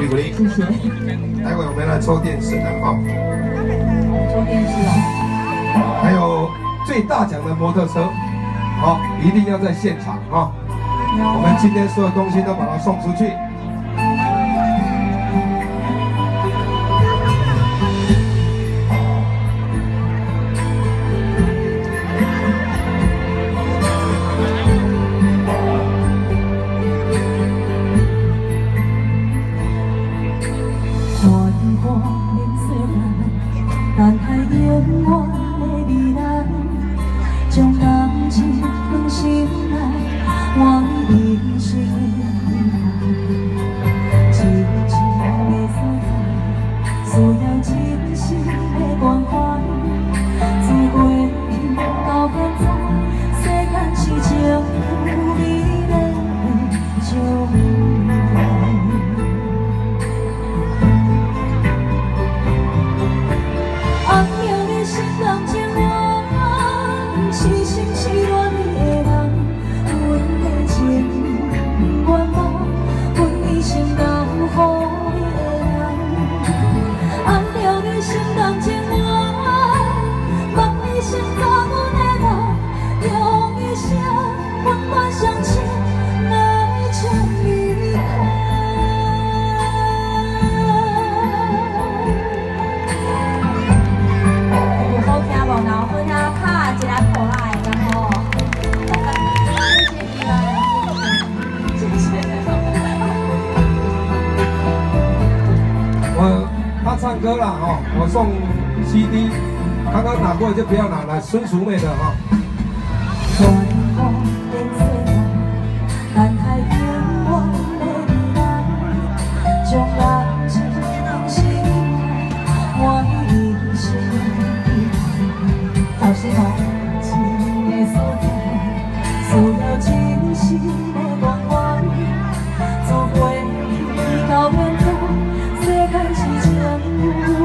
鼓励鼓励。谢谢。待会我们来抽电视的哈，抽电视哦。还有最大奖的摩托车，好，一定要在现场哈。我们今天所有东西都把它送出去。歌啦哈、哦，我送 CD，刚刚拿过就不要拿了，孙淑美的哈。哦心。you.